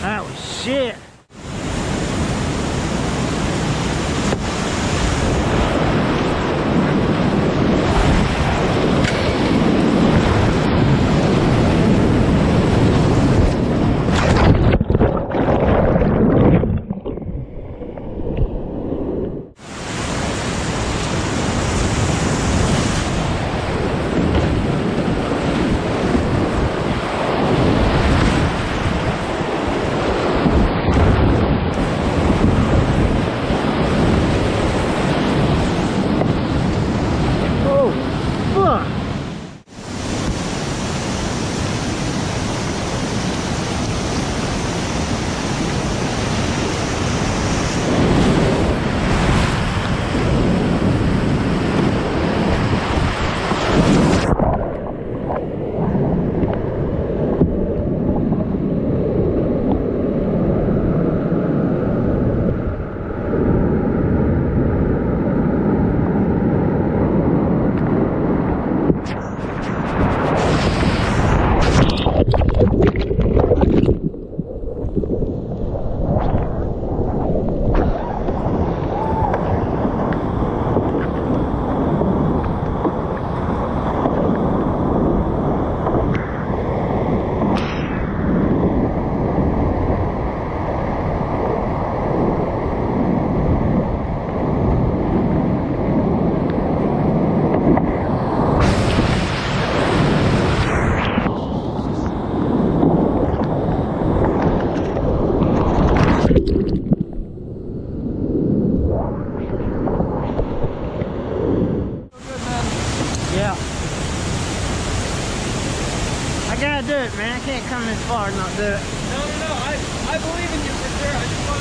That was shit. Gotta do it, man. I can't come this far and not do it. No, no, no. I, I believe in you for sure.